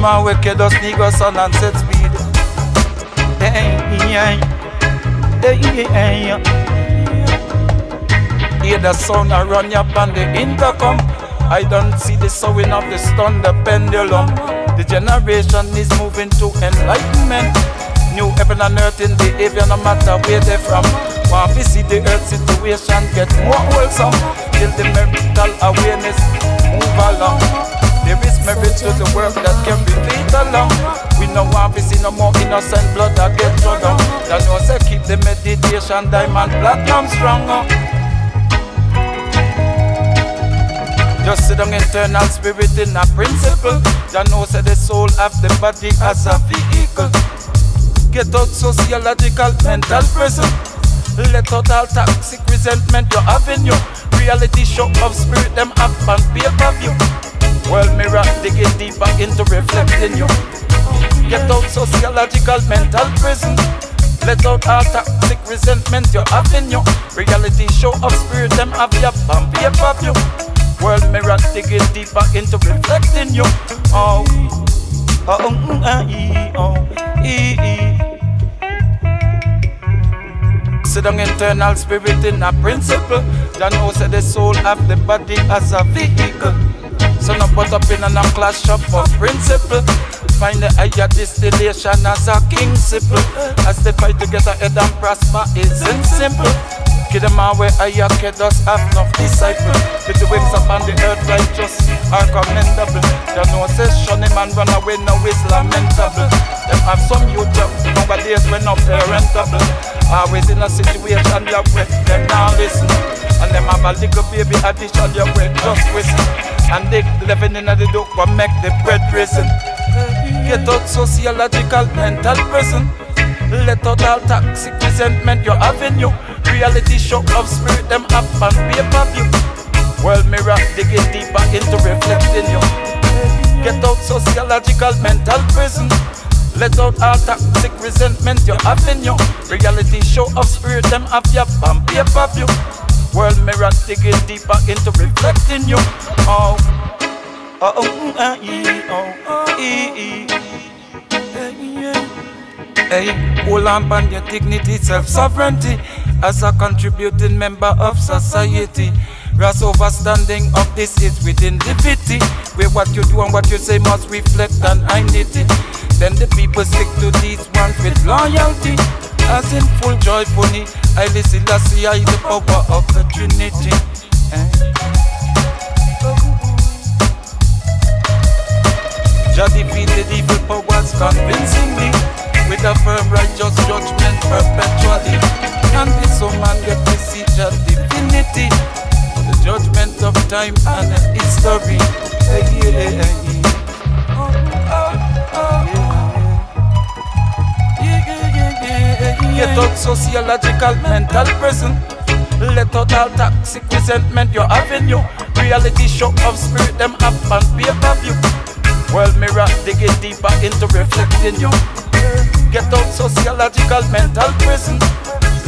man wicked us nigga son and set speed. Hear the sound I run up on the intercom. I don't see the sewing of the stun, the pendulum. The generation is moving to enlightenment. New heaven and earth in behavior, no matter where they're from. Want to see the earth situation get more wholesome. Till the marital awareness. Merit to the work that can be fatal along. We no want to see no more innocent blood that get thrown down. That know say keep the meditation diamond platinum stronger. Oh. Just sit down internal spirit in a principle. That know say the soul have the body as a vehicle. Get out sociological mental prison. Let out all toxic resentment you're having you. Reality show of spirit them up on paper Well mirror digging deeper into reflecting you. Get out sociological mental prison. Let out all toxic resentment you're having you. Reality show of spirit them have you on paper view. World mirror digging deeper into reflecting you. Oh, oh, mm, ah, oh, oh, oh, e, e. Sit down internal spirit in a principle. That know say the soul have the body as a vehicle. So no put up in a no clash up of principle. Find the higher distillation as a king simple. As they fight together, head and prosper isn't simple. Give them I can just have enough disciples. With the wings up on the earth righteous are commendable. They no session man run away now is lamentable. Them have some youth nowadays when not parentable. Always in a situation where them now listen. And them have a little baby addition you where just listen. And they living in the dope what make the bread risen. Get out sociological mental prison. Let out all toxic resentment you're having you. Reality show of spirit them up on paper view. World mirror digging deeper into reflecting you. Get out sociological mental prison. Let out all toxic resentment you. Reality show of spirit them up your on paper view. World mirror digging deeper into reflecting you. Oh, oh, oh, uh, e, oh, e, e. Hey, hold on on your dignity, self-sovereignty. As a contributing member of society Ras overstanding of this is within divinity Where what you do and what you say must reflect on identity. Then the people stick to these ones with loyalty. As in joyfully I listen, I see I the power of the Trinity eh? Jah defeated evil powers convincingly with a firm righteous judgment perpetually. And this woman man get to see Jah divinity, the judgment of time and history. Hey, yeah, yeah. Oh, oh, oh, out sociological mental prison. Let out all toxic resentment you're having you. Reality show of spirit them up on paper view. World mirror digging deeper into reflecting you. Get out sociological mental prison.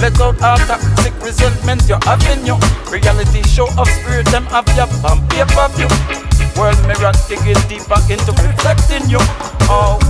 Let out all toxic resentment you're having you. Reality show of spirit them have your on paper view. World mirror digging deeper into reflecting you. Oh.